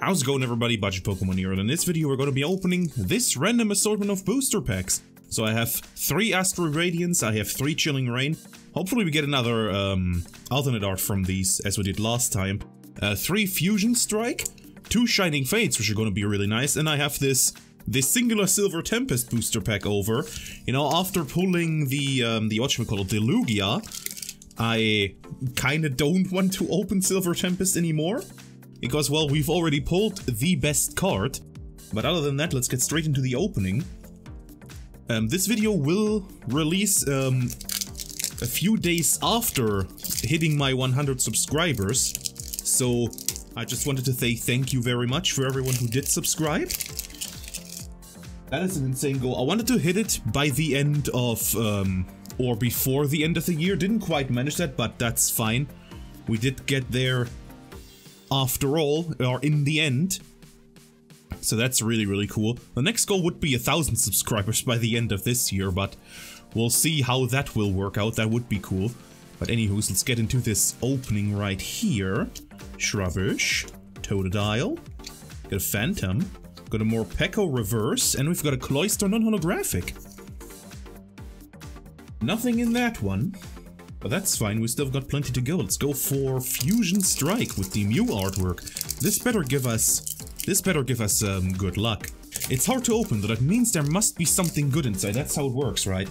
How's it going everybody, Budget Pokemon here, and in this video we're going to be opening this random assortment of booster packs. So I have 3 Astral Radiance, I have 3 Chilling Reign, hopefully we get another um, alternate art from these, as we did last time. Uh, 3 Fusion Strike, 2 Shining Fates, which are going to be really nice, and I have this this singular Silver Tempest booster pack over. You know, after pulling the, um, the whatchamacallit, the Lugia, I kinda don't want to open Silver Tempest anymore. Because, well, we've already pulled the best card. But other than that, let's get straight into the opening. Um, this video will release um, a few days after hitting my 100 subscribers. So I just wanted to say thank you very much for everyone who did subscribe. That is an insane goal. I wanted to hit it by the end of, um, or before the end of the year. Didn't quite manage that, but that's fine. We did get there after all, or in the end. So that's really, really cool. The next goal would be a thousand subscribers by the end of this year, but we'll see how that will work out. That would be cool. But anywho's, let's get into this opening right here. Trubbish, Totodile, got a Phantump, got a Morpeko Reverse, and we've got a Cloyster non-holographic. Nothing in that one. But that's fine, we still got plenty to go. Let's go for Fusion Strike with the Mew artwork. This better give us... This better give us um, good luck. It's hard to open, but that means there must be something good inside. That's how it works, right?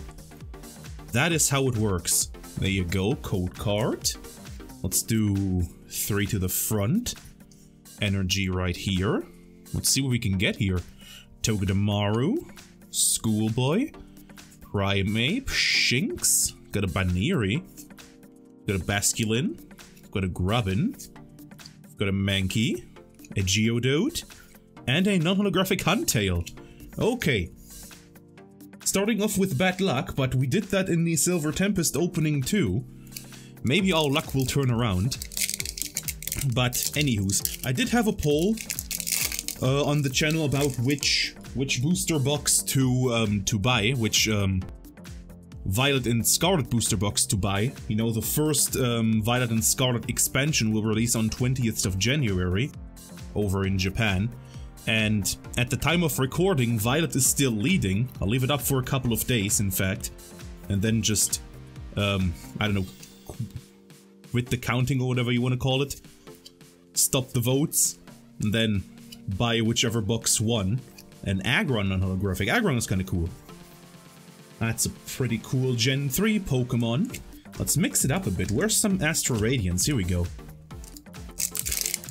That is how it works. There you go, code card. Let's do three to the front. Energy right here. Let's see what we can get here. Togedemaru, Schoolboy, Primeape, Shinx, got a Baneri, got a Basculin, got a Grubbin, got a Mankey, a Geodude, and a non-holographic Huntail. Okay. Starting off with bad luck, but we did that in the Silver Tempest opening too. Maybe our luck will turn around. But anywho's, I did have a poll uh, on the channel about which which booster box to um, to buy, which um, Violet and Scarlet booster box to buy. You know, the first um, Violet and Scarlet expansion will release on 20th of January over in Japan. And at the time of recording, Violet is still leading. I'll leave it up for a couple of days, in fact. And then just, um, I don't know, quit the counting or whatever you want to call it. Stop the votes. And then buy whichever box won. And Aggron on holographic. Aggron is kind of cool. That's a pretty cool Gen 3 Pokemon. Let's mix it up a bit. Where's some Astral Radiance? Here we go.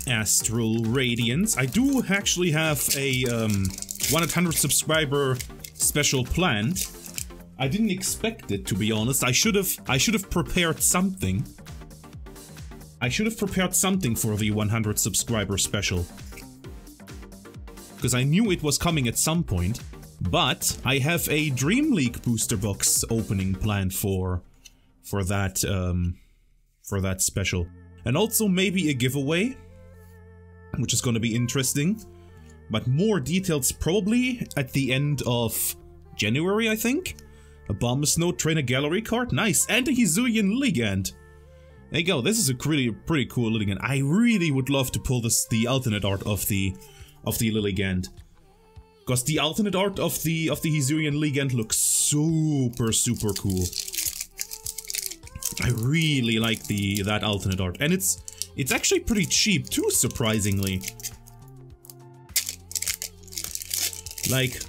Astral Radiance. I do actually have a um, 100 subscriber special planned. I didn't expect it, to be honest. I should have I should have prepared something. I should have prepared something for the 100 subscriber special. Because I knew it was coming at some point. But I have a Dream League booster box opening planned for for that um, for that special. And also maybe a giveaway, which is going to be interesting. But more details probably at the end of January, I think. Abomasnow Trainer Gallery card, nice, and a Hisuian Lilligant. There you go, this is a really pretty cool Lilligant. I really would love to pull this the alternate art of the of the Lilligant. Because the alternate art of the of the Hisuian Lilligant looks super super cool. I really like the that alternate art, and it's it's actually pretty cheap too, surprisingly. Like,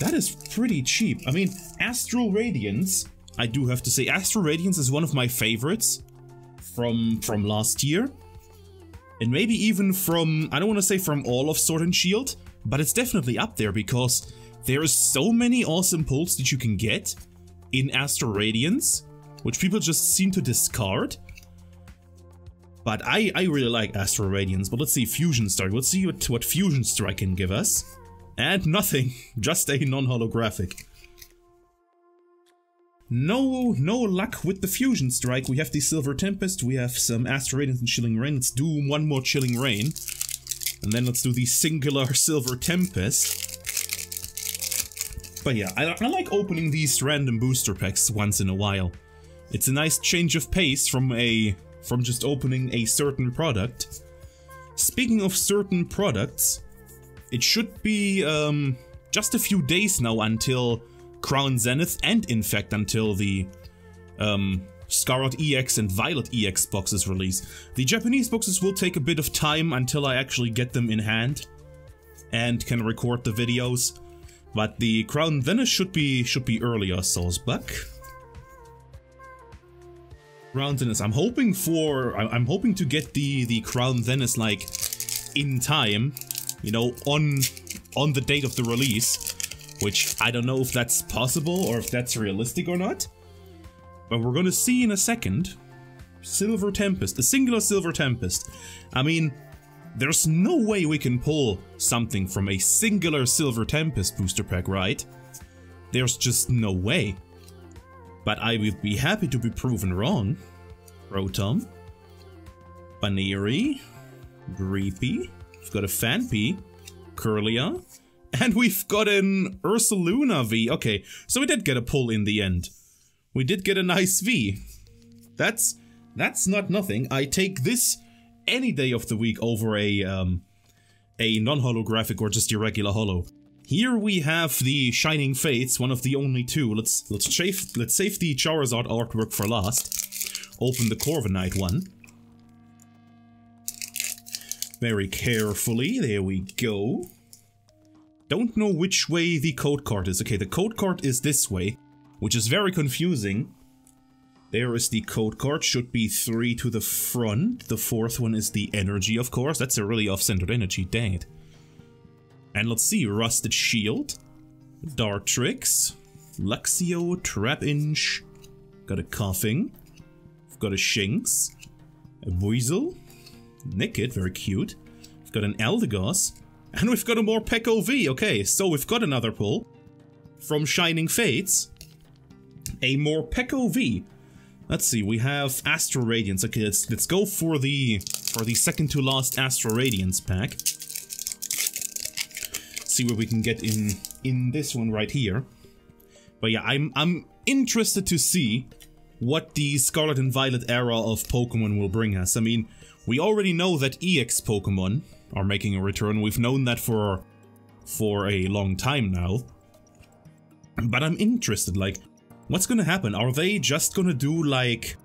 that is pretty cheap. I mean, Astral Radiance, I do have to say, Astral Radiance is one of my favorites from from last year. And maybe even from, I don't want to say from all of Sword and Shield, but it's definitely up there because there are so many awesome pulls that you can get in Astral Radiance, which people just seem to discard. But I, I really like Astral Radiance, but let's see Fusion Strike. Let's see what, what Fusion Strike can give us. And nothing, just a non-holographic. No, no luck with the Fusion Strike. We have the Silver Tempest, we have some Astral Radiance and Chilling Reign. Let's do one more Chilling Reign. And then let's do the singular Silver Tempest. But yeah, I, I, like opening these random booster packs once in a while. It's a nice change of pace from a from just opening a certain product. speaking of certain products, it should be um, just a few days now until Crown Zenith and in fact until the um, Scarlet EX and Violet EX boxes release. The Japanese boxes will take a bit of time until I actually get them in hand and can record the videos. But the Crown Zenith should be should be earlier, Salzbuck. Crown Zenith. I'm hoping for I'm hoping to get the the Crown Zenith like in time, you know, on on the date of the release, which I don't know if that's possible or if that's realistic or not. But we're gonna see in a second. Silver Tempest, a singular Silver Tempest. I mean, there's no way we can pull something from a singular Silver Tempest booster pack, right? There's just no way. But I would be happy to be proven wrong. Rotom. Baneri. Greepy, We've got a Phanpy. Kirlia, And we've got an Ursaluna V. Okay, so we did get a pull in the end. We did get a nice V. That's that's not nothing. I take this any day of the week over a um, a non-holographic or just your regular holo. Here we have the Shining Fates, one of the only two. Let's let's save let's save the Charizard artwork for last. Open the Corviknight one. Very carefully, there we go. Don't know which way the code card is. Okay, the code card is this way, which is very confusing. There is the code card, should be three to the front. The fourth one is the energy, of course. That's a really off-centered energy, dang it. And let's see, Rusted Shield, Dartrix, Luxio, Trapinch, got a Koffing, got a Shinx, a Buizel, Nickit, very cute. We've got an Eldegoss, and we've got a Morpeko V. Okay, so we've got another pull from Shining Fates. A Morpeko V. Let's see, we have Astral Radiance. Okay, let's let's go for the for the second to last Astral Radiance pack. See what we can get in in this one right here. But yeah, I'm I'm interested to see what the Scarlet and Violet era of Pokemon will bring us. I mean, we already know that EX Pokemon are making a return. We've known that for for a long time now. But I'm interested, like, What's gonna happen? Are they just gonna do like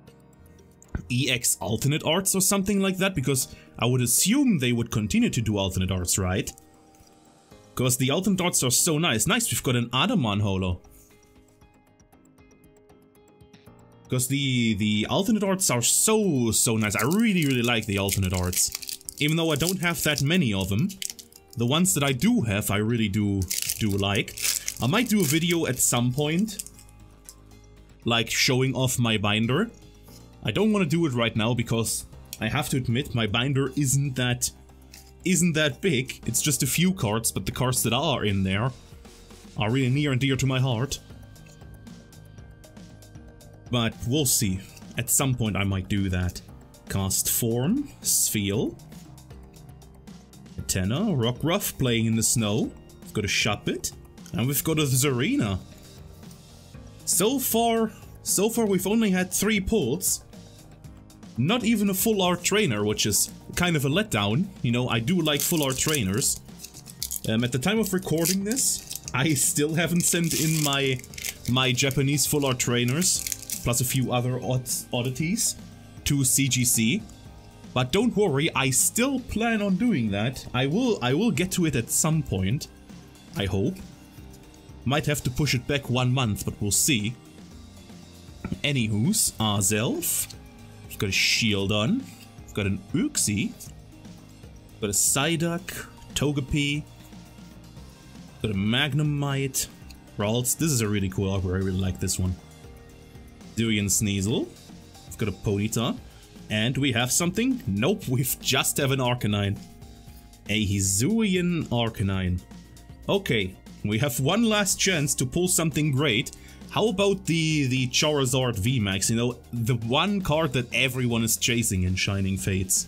EX alternate arts or something like that? Because I would assume they would continue to do alternate arts, right? Because the alternate arts are so nice. Nice, we've got an Adaman holo. Because the, the alternate arts are so, so nice. I really, really like the alternate arts. Even though I don't have that many of them. The ones that I do have, I really do, do like. I might do a video at some point like showing off my binder. I don't want to do it right now because I have to admit my binder isn't that isn't that big. It's just a few cards, but the cards that are in there are really near and dear to my heart. But we'll see. At some point I might do that. Castform, Sphere, Tenna, Rockruff playing in the snow. We've got a Shuppet, and we've got a Zarina. So far, so far we've only had three pulls. Not even a full art trainer, which is kind of a letdown. You know, I do like full art trainers. Um, at the time of recording this, I still haven't sent in my my Japanese full art trainers, plus a few other odd oddities, to CGC. But don't worry, I still plan on doing that. I will I will get to it at some point. I hope. Might have to push it back one month, but we'll see. Anywho's, Azelf. We've got a Shieldon. We've got an Uxie. We've got a Psyduck. Togepi. Got a Magnemite. Ralts. This is a really cool artwork. I really like this one. Duyan Sneasel. We've got a Ponyta. And we have something? Nope, we've just have an Arcanine. A Hisuian Arcanine. Okay, we have one last chance to pull something great. How about the, the Charizard VMAX, you know, the one card that everyone is chasing in Shining Fates?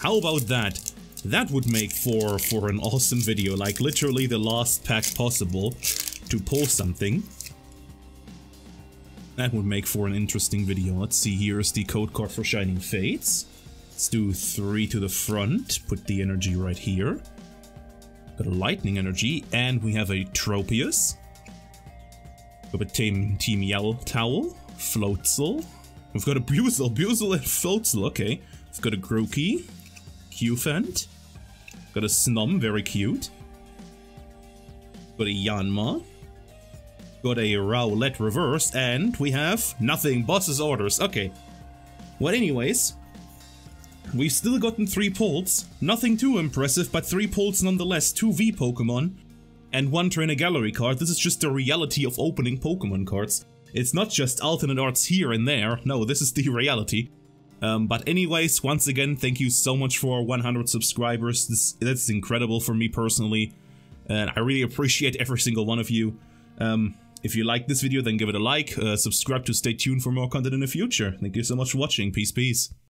How about that? That would make for, for an awesome video, like literally the last pack possible to pull something. That would make for an interesting video. Let's see, here's the code card for Shining Fates. Let's do three to the front. Put the energy right here. Got a lightning energy, and we have a Tropius. Got a Team, team Yell Towel. Floatzel. We've got a Buizel. Buizel and Floatzel, okay. We've got a Grookey. Cufant. Got a Snom, very cute. Got a Yanma. Got a Rowlet reverse, and we have nothing. Boss's orders. Okay. Well, anyways, we've still gotten three pulls. Nothing too impressive, but three pulls nonetheless. Two V Pokemon and one Trainer Gallery card. This is just the reality of opening Pokemon cards. It's not just alternate arts here and there. No, this is the reality. Um, but anyways, once again, thank you so much for 100 subscribers. This That's incredible for me personally. And I really appreciate every single one of you. Um, if you like this video, then give it a like, uh, subscribe to stay tuned for more content in the future. Thank you so much for watching. Peace, peace.